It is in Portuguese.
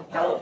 Então,